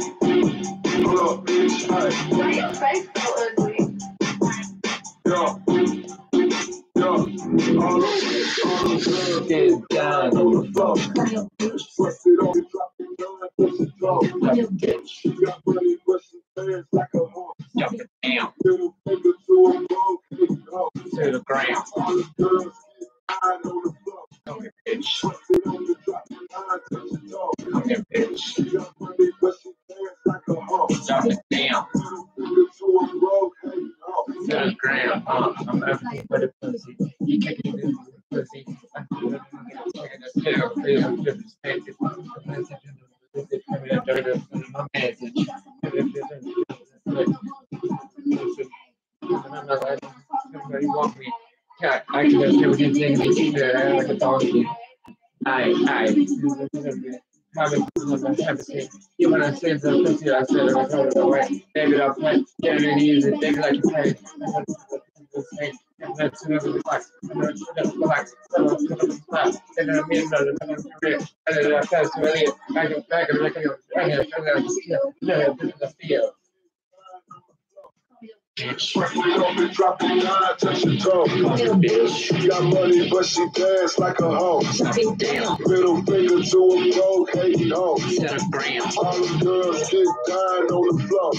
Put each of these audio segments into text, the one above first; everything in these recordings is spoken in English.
Hold up, bitch. Hey. Why your face so ugly? Yeah. Yeah. On the floor. On the ground. The on the on to ground. Uh, I'm asking for the pussy. You kicking this pussy. Doing it. I'm taking a pill, pill, pill, stand it. I'm my message. Somebody want me. Yeah, I can like a donkey. I, I, having. You when I the pussy, I said it, I told it away. David, I'll play, yeah, and use it, David, like you play. And that's another relax, and then relax, and then I'm in the career, and then I pass to Elliot, I and I and I. Bitch. It on the it your toe. She got money, but she dance like a hoe. Get down Middle finger to a broke, hating hoe. to the ground. All the girls get down on the floor.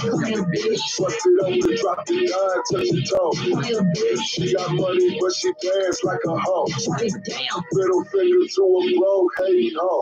Bust it on the drop it down, touch your toe. She got money, but she dance like a hoe. Get down Middle finger to a broke, hating hoe.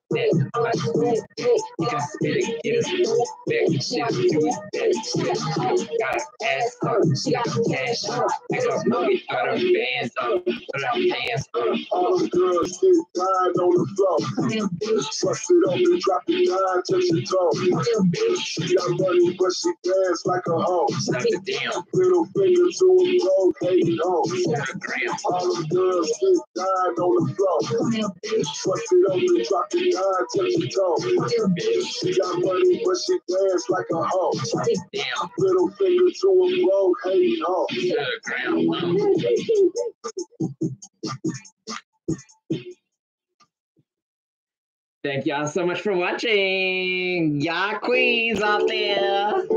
up. All the girls down on the floor. It drop. She got money, but she dance like a hoe. Down Middle finger to a. All the girls down on the floor. It drop it down, She got money, but she dance like a hoe. Middle finger to ground. Thank y'all so much for watching. Y'all queens out there.